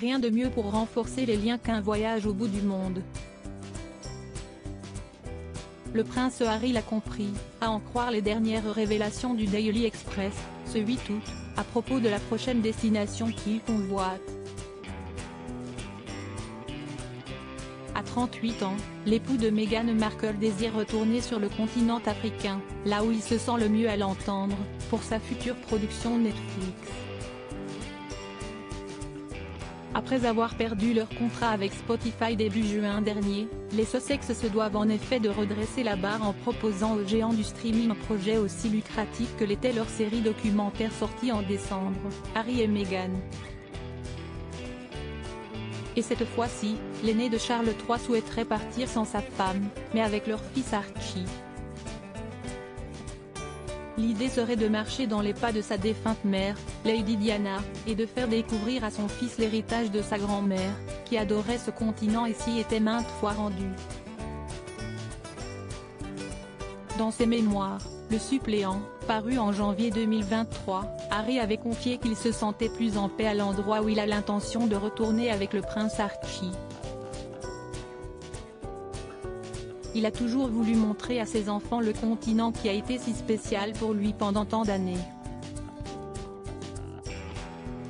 Rien de mieux pour renforcer les liens qu'un voyage au bout du monde. Le prince Harry l'a compris, à en croire les dernières révélations du Daily Express, ce 8 août, à propos de la prochaine destination qu'il convoite. À 38 ans, l'époux de Meghan Markle désire retourner sur le continent africain, là où il se sent le mieux à l'entendre, pour sa future production Netflix. Après avoir perdu leur contrat avec Spotify début juin dernier, les Sussex se doivent en effet de redresser la barre en proposant aux géants du streaming un projet aussi lucratif que l'était leur série documentaire sortie en décembre, Harry et Meghan. Et cette fois-ci, l'aîné de Charles III souhaiterait partir sans sa femme, mais avec leur fils Archie. L'idée serait de marcher dans les pas de sa défunte mère, Lady Diana, et de faire découvrir à son fils l'héritage de sa grand-mère, qui adorait ce continent et s'y était maintes fois rendue. Dans ses mémoires, le suppléant, paru en janvier 2023, Harry avait confié qu'il se sentait plus en paix à l'endroit où il a l'intention de retourner avec le prince Archie. Il a toujours voulu montrer à ses enfants le continent qui a été si spécial pour lui pendant tant d'années.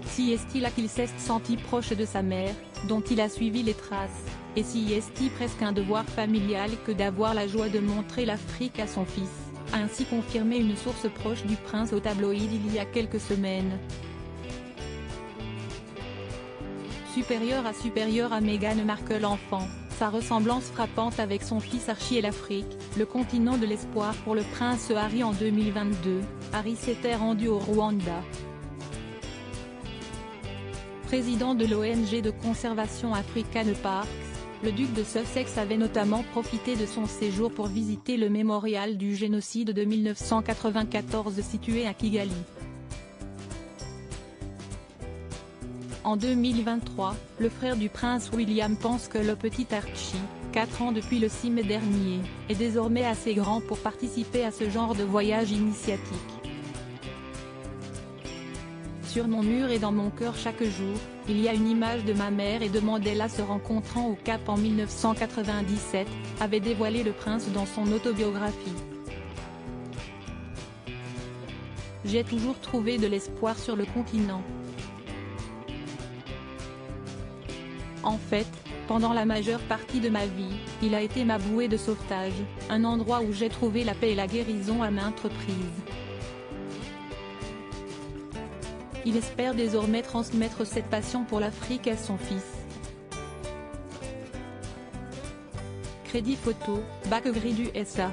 Si est-il qu'il s'est senti proche de sa mère, dont il a suivi les traces, et si est-il presque un devoir familial que d'avoir la joie de montrer l'Afrique à son fils, a ainsi confirmé une source proche du prince au tabloïd il y a quelques semaines. Supérieur à supérieur à Meghan Markle enfant, sa ressemblance frappante avec son fils Archie et l'Afrique, le continent de l'espoir pour le prince Harry en 2022, Harry s'était rendu au Rwanda. Président de l'ONG de conservation African Parks, le duc de Sussex avait notamment profité de son séjour pour visiter le mémorial du génocide de 1994 situé à Kigali. En 2023, le frère du prince William pense que le petit Archie, 4 ans depuis le 6 mai dernier, est désormais assez grand pour participer à ce genre de voyage initiatique. Sur mon mur et dans mon cœur chaque jour, il y a une image de ma mère et de Mandela se rencontrant au Cap en 1997, avait dévoilé le prince dans son autobiographie. J'ai toujours trouvé de l'espoir sur le continent. En fait, pendant la majeure partie de ma vie, il a été ma bouée de sauvetage, un endroit où j'ai trouvé la paix et la guérison à maintes reprises. Il espère désormais transmettre cette passion pour l'Afrique à son fils. Crédit photo, Bac Gris du SA